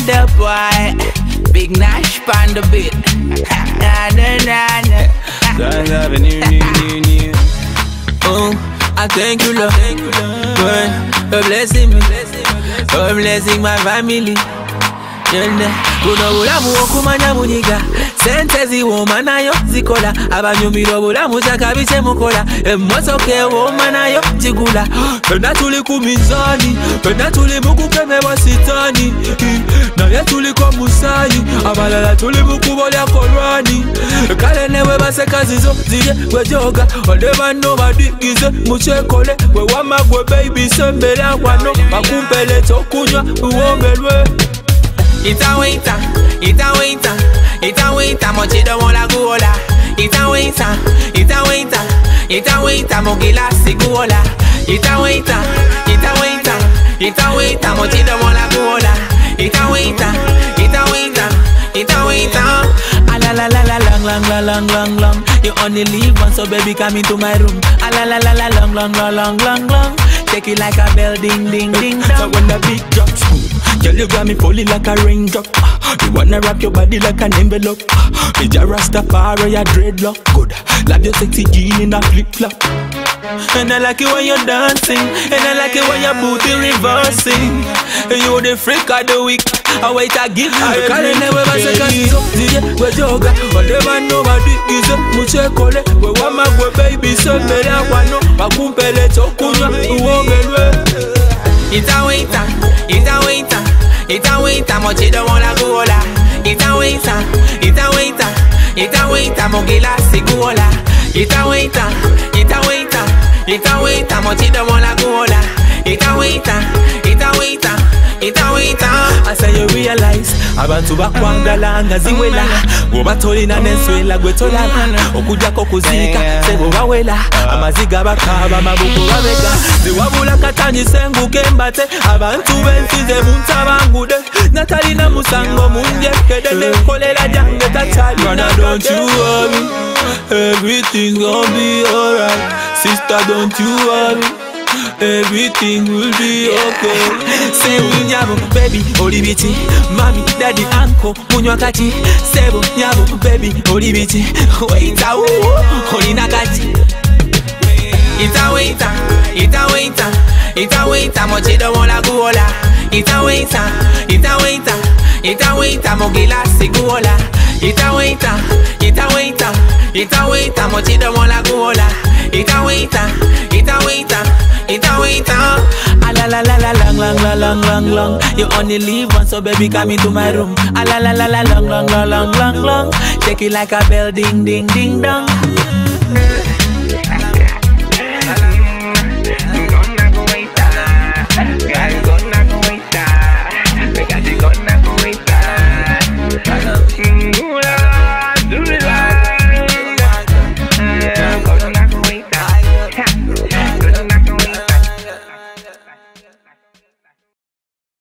the boy. Big Nash the beat. Na na na na. Signs of a new, new, new, new. Oh, I thank you, Lord, for, blessing me, for blessing my family. Buno bulamu okumanya bunyiga sente ziwooma nayo zikola abanyumira obulamu kyakabi kyemukola emmotoka ewooma nayo gigula. Fenna tuli ku mizaani fenna tuli mu kukemebwa sitaani naye tuliko musaayi abalala tuli mu kubo lya kolwani. Kale ne bwe baseka zizo zirye bwejoga ode banno badigize mukyekole bwe wama gwe baby sembera wano bakumpele kyokunywa buwombelwe Itawita, itawita, itawita, mochido mola guola. Itawita, itawita, itawita, mogilasi guola. Itawita, itawita, itawita, mochido mola guola. Itawita, itawita, itawita. Ala ah, la la la long long long long long long. You only live once, so baby come into my room. Ala la la la long long long long long long. Take it like a bell, ding ding ding So when the beat drops, girl you got me falling like a raindrop. You wanna wrap your body like an envelope. Me just Rastafari a dreadlock. Good, love your sexy jean in a flip flop. And I like it when you're dancing And I like it when your booty reversing And you the freak of the week I wait I give you Kale newe baseka zizo Zije we joga Wade bano badigize Muchekole We wama gwe baby Sembele wano Itawita Itawita Mochido mola guola Itawita Itawita Itawita Mogilasi guola Itawita Itawita Itawita Mochido mola guola Itawita Itawita Itawita. I say you realize abantu bakwangalanga ziwela. Bwoba tolina nenswela gwe tolaba. Okujjako kuziika sebo bawela. Amaziga bakaba mabuko babega. Ziwabula katanyisa enguka embate abantu bensize muntabangude. Natalina musango munjekede nekolera jange takyalina don't you worry. Everything's gonna be alright. Sister don't you worry everything will be okay. Sebo nyabo baby olibiti, mami daddy uncle munywa kati. Sebo nyabo baby olibiti, waita uwo olina kati. Ita waita, ita waita, ita waita mochido wola guola. Ita waita, ita waita, ita waita mogila siguola. Ita waita, ita waita, ita waita mochido wola guola. Ita waita, ita waita. Ita waita Itawita, itawita, itawita. Ala ah, la la la long long long long long long. You only live once, so baby come into my room. Ala la la la long long long long long long. Take it like a bell, ding ding ding dong.